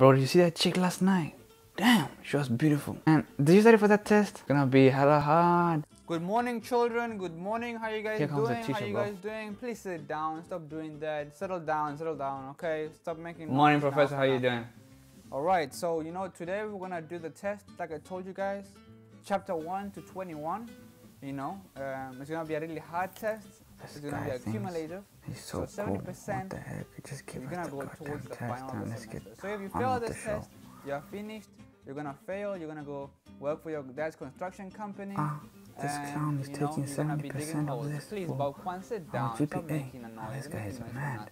Bro, did you see that chick last night? Damn, she was beautiful. And did you study for that test? It's gonna be hella hard. Good morning, children. Good morning. How you guys Here comes the doing? teacher, How you bro. guys doing? Please sit down. Stop doing that. Settle down. Settle down. Okay. Stop making. Morning, noise professor. for How you doing? All right. So you know today we're gonna do the test like I told you guys, chapter one to twenty-one. You know, um, it's gonna be a really hard test. This It's gonna be thinks accumulative. He's So so, cool. 70% What the heck? Just give You're gonna the go towards the test final of and the let's get semester. So if you fail this show. test, you're finished. You're gonna fail. You're gonna go work for your dad's construction company. Ah, this clown is you taking you're gonna be digging 70% of this Please, for Balkwan, sit down. Stop making a noise. Ah, this guy is mad.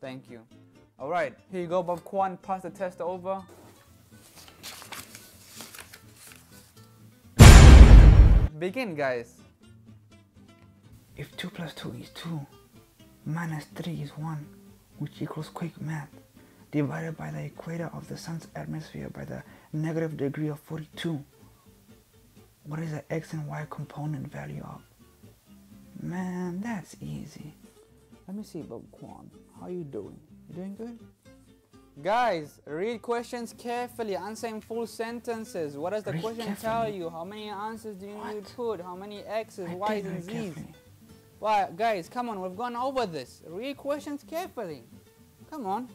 Thank you. All right, here you go, Bob Kwan. Pass the test over. Begin, guys. If 2 plus 2 is 2, minus 3 is 1, which equals quick math, divided by the equator of the sun's atmosphere by the negative degree of 42, what is the x and y component value of? Man, that's easy. Let me see, Bob Kwan. How are you doing? You doing good? Guys, read questions carefully. Answer in full sentences. What does the Read question tell you? How many answers do you need to put? How many X's, I Y's, and Z's? carefully. Guys, come on. We've gone over this. Read questions carefully. Come on.